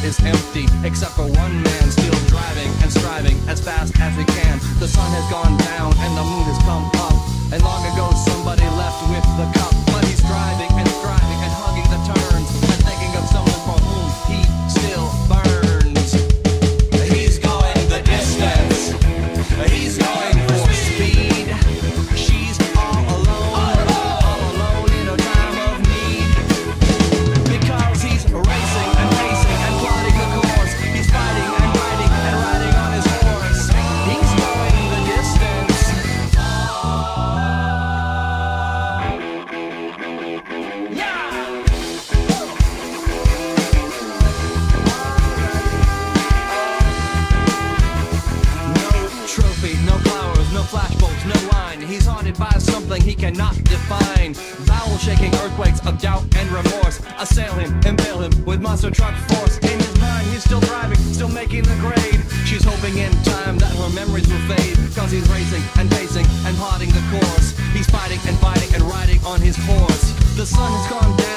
Arena is empty, except for one man still driving and striving as fast as he can. The sun has gone down and the moon has come up. And long ago somebody left with the cup, but he's driving he cannot define. Vowel shaking earthquakes of doubt and remorse assail him, impale him with monster truck force. In his mind, he's still driving, still making the grade. She's hoping in time that her memories will fade. Cause he's racing and pacing and plotting the course. He's fighting and fighting and riding on his horse. The sun has gone down.